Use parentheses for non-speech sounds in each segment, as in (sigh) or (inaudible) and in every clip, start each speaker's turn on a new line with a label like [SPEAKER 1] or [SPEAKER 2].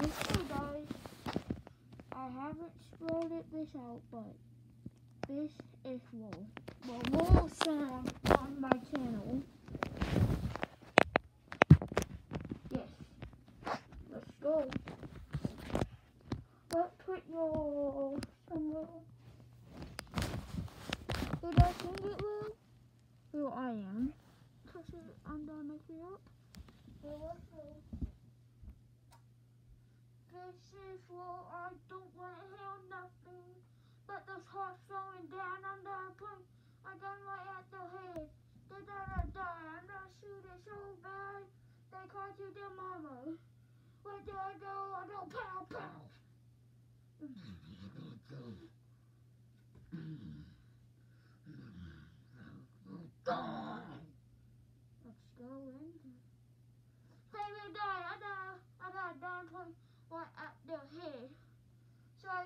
[SPEAKER 1] Okay, guys. I haven't it this out, but this is wool. Well, wool song on my channel. Yes. Let's go. Let's put your somewhere. Did I sing it well? Well, I am. It, I'm gonna make it up. Well. This is what I don't want to hear nothing but those hearts flowing down on the point. I gun right at the head. They gotta die. I'm not shooting so bad. They call you their mama. Where do I go? I go pow pow. (laughs) (clears throat) Let's go in. Hey, we died. I died. I got down point right at the head.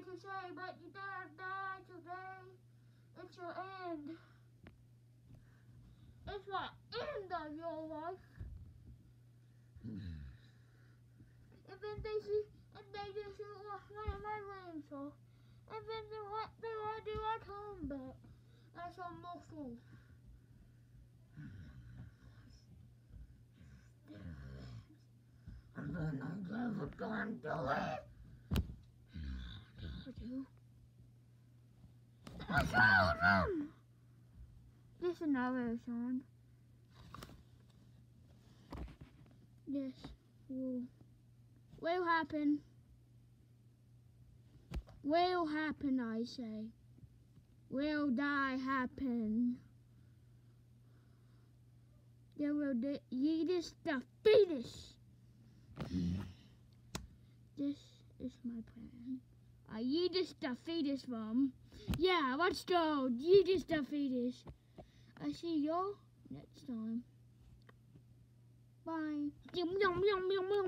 [SPEAKER 1] Sorry to say, but you gotta die today. It's your end. It's the end of your life. And then they see, and they just lost one of my limbs off. And then they, what do I do? I come back. That's a muscle.
[SPEAKER 2] And then I never going to it.
[SPEAKER 1] You. I found him! This is another song. Yes, will will happen. Will happen, I say. Will die happen. There will de- yeetus the fetus. Mm. This is my plan. Uh, you just the fetus, Mom. Yeah, let's go. You just the fetus. I see y'all next time. Bye.